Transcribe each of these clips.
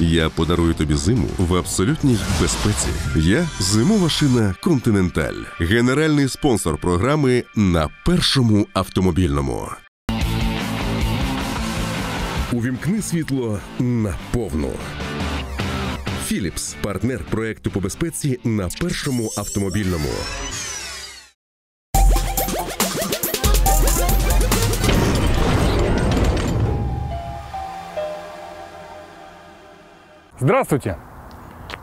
Я подарую тобі зиму в абсолютній безпеці. Я зимова шина Континенталь, генеральний спонсор програми на першому автомобільному. Увімкни світло на повну. Філіпс, партнер проекту по безпеці на першому автомобільному. Здравствуйте!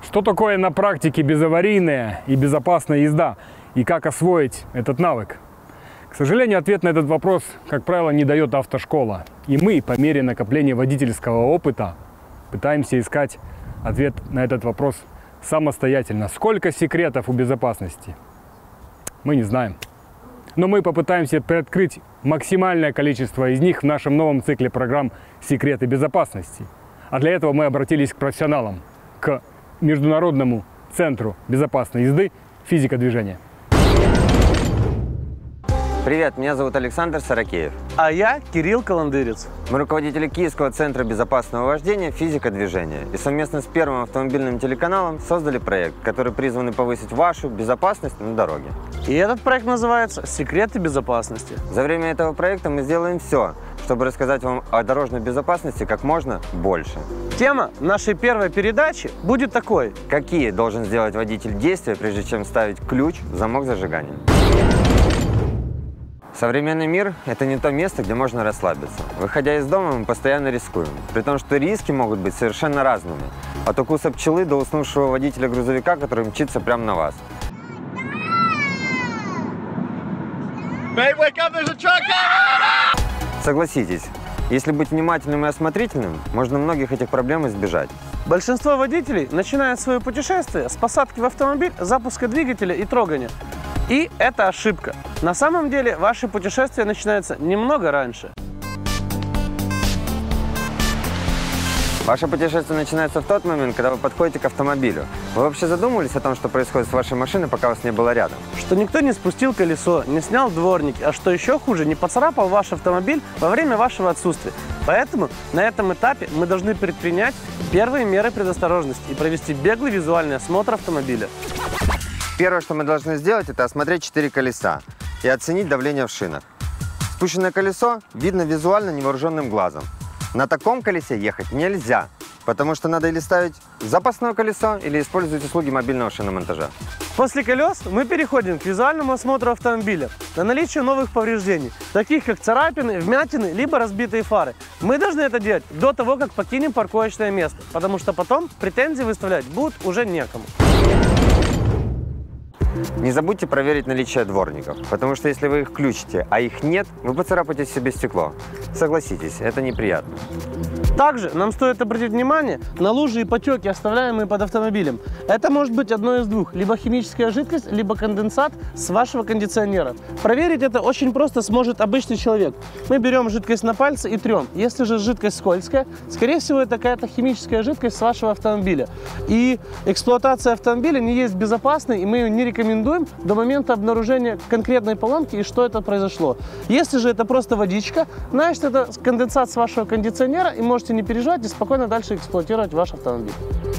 Что такое на практике безаварийная и безопасная езда? И как освоить этот навык? К сожалению, ответ на этот вопрос, как правило, не дает автошкола. И мы, по мере накопления водительского опыта, пытаемся искать ответ на этот вопрос самостоятельно. Сколько секретов у безопасности? Мы не знаем. Но мы попытаемся приоткрыть максимальное количество из них в нашем новом цикле программ «Секреты безопасности». А для этого мы обратились к профессионалам, к Международному центру безопасной езды «Физика движения». Привет, меня зовут Александр Саракеев. А я Кирилл Каландырец. Мы руководители Киевского центра безопасного вождения «Физика движения». И совместно с Первым автомобильным телеканалом создали проект, который призван повысить вашу безопасность на дороге. И этот проект называется «Секреты безопасности». За время этого проекта мы сделаем все, чтобы рассказать вам о дорожной безопасности как можно больше. Тема нашей первой передачи будет такой. Какие должен сделать водитель действия, прежде чем ставить ключ в замок зажигания? Современный мир – это не то место, где можно расслабиться. Выходя из дома, мы постоянно рискуем. При том, что риски могут быть совершенно разными. От укуса пчелы до уснувшего водителя грузовика, который мчится прямо на вас. Согласитесь, если быть внимательным и осмотрительным, можно многих этих проблем избежать. Большинство водителей начинают свое путешествие с посадки в автомобиль, запуска двигателя и трогания. И это ошибка. На самом деле, ваше путешествие начинается немного раньше. Ваше путешествие начинается в тот момент, когда вы подходите к автомобилю. Вы вообще задумывались о том, что происходит с вашей машиной, пока вас не было рядом? Что никто не спустил колесо, не снял дворник, а что еще хуже, не поцарапал ваш автомобиль во время вашего отсутствия. Поэтому на этом этапе мы должны предпринять первые меры предосторожности и провести беглый визуальный осмотр автомобиля. Первое, что мы должны сделать, это осмотреть четыре колеса и оценить давление в шинах. Спущенное колесо видно визуально невооруженным глазом. На таком колесе ехать нельзя, потому что надо или ставить запасное колесо, или использовать услуги мобильного шиномонтажа. После колес мы переходим к визуальному осмотру автомобиля на наличие новых повреждений, таких как царапины, вмятины, либо разбитые фары. Мы должны это делать до того, как покинем парковочное место, потому что потом претензии выставлять будут уже некому. Не забудьте проверить наличие дворников, потому что если вы их включите, а их нет, вы поцарапаете себе стекло. Согласитесь, это неприятно. Также нам стоит обратить внимание на лужи и потеки, оставляемые под автомобилем. Это может быть одно из двух. Либо химическая жидкость, либо конденсат с вашего кондиционера. Проверить это очень просто сможет обычный человек. Мы берем жидкость на пальцы и трем. Если же жидкость скользкая, скорее всего, это какая-то химическая жидкость с вашего автомобиля. И эксплуатация автомобиля не есть безопасной, и мы ее не рекомендуем до момента обнаружения конкретной поломки и что это произошло. Если же это просто водичка, значит это конденсат с вашего кондиционера и можете не переживать и спокойно дальше эксплуатировать ваш автомобиль.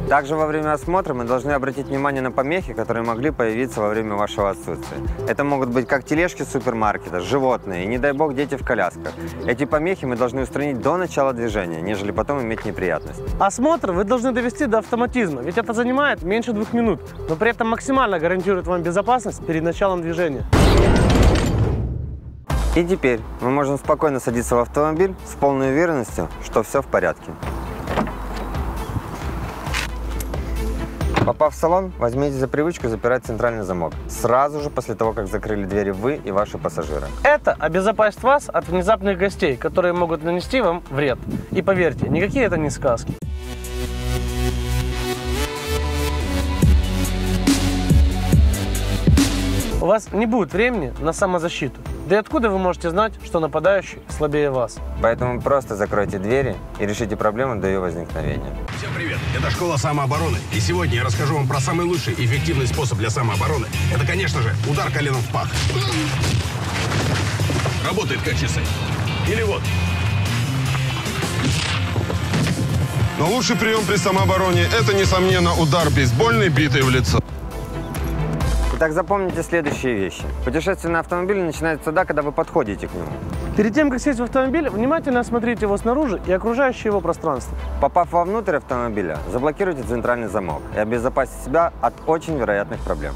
Также во время осмотра мы должны обратить внимание на помехи, которые могли появиться во время вашего отсутствия. Это могут быть как тележки супермаркета, животные и, не дай бог, дети в колясках. Эти помехи мы должны устранить до начала движения, нежели потом иметь неприятности. Осмотр вы должны довести до автоматизма, ведь это занимает меньше двух минут, но при этом максимально гарантирует вам безопасность перед началом движения. И теперь мы можем спокойно садиться в автомобиль с полной уверенностью, что все в порядке. Попав в салон, возьмите за привычку запирать центральный замок. Сразу же после того, как закрыли двери вы и ваши пассажиры. Это обезопасит вас от внезапных гостей, которые могут нанести вам вред. И поверьте, никакие это не сказки. У вас не будет времени на самозащиту. Да и откуда вы можете знать, что нападающий слабее вас? Поэтому просто закройте двери и решите проблему до ее возникновения. Всем привет! Это школа самообороны. И сегодня я расскажу вам про самый лучший и эффективный способ для самообороны. Это, конечно же, удар коленом в пах. Работает как часы. Или вот. Но лучший прием при самообороне – это, несомненно, удар бейсбольной битой в лицо. Итак, запомните следующие вещи. Путешествие на автомобиле начинается тогда, когда вы подходите к нему. Перед тем, как сесть в автомобиль, внимательно осмотрите его снаружи и окружающее его пространство. Попав вовнутрь автомобиля, заблокируйте центральный замок и обезопасите себя от очень вероятных проблем.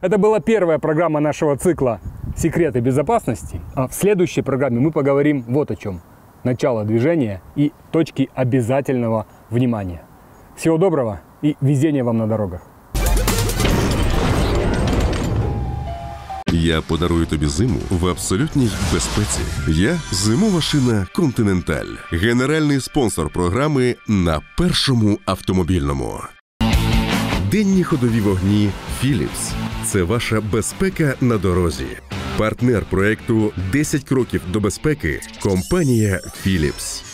Это была первая программа нашего цикла «Секреты безопасности». А в следующей программе мы поговорим вот о чем. Начало движения и точки обязательного внимания. Всего доброго и везения вам на дорогах. Я подарую тобі зиму в абсолютній безпеці. Я зимова шина Континенталь, генеральний спонсор програми на першому автомобільному. Денні ходові вогні Philips. Це ваша безпека на дорозі. Партнер проекту «10 кроків до безпеки компанія Philips.